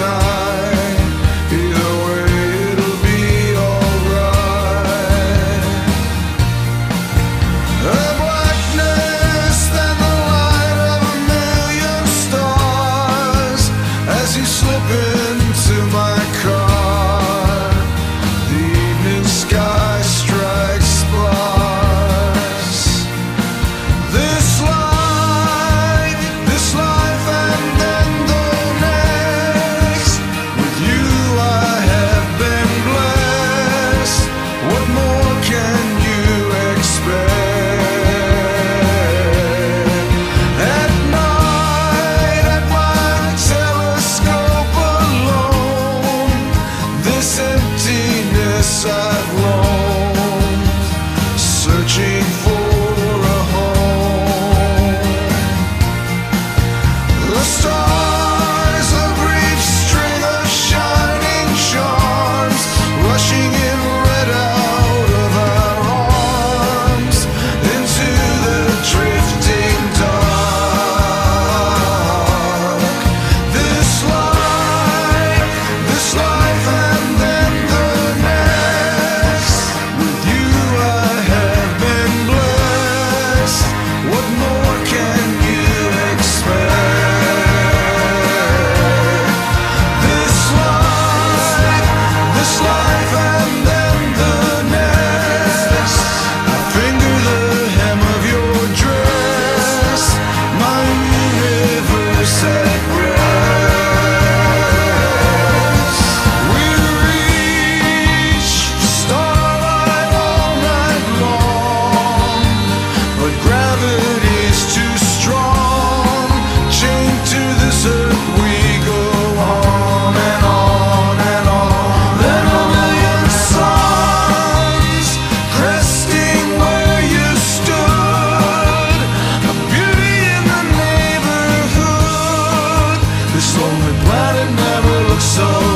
not. She. it never looks so good.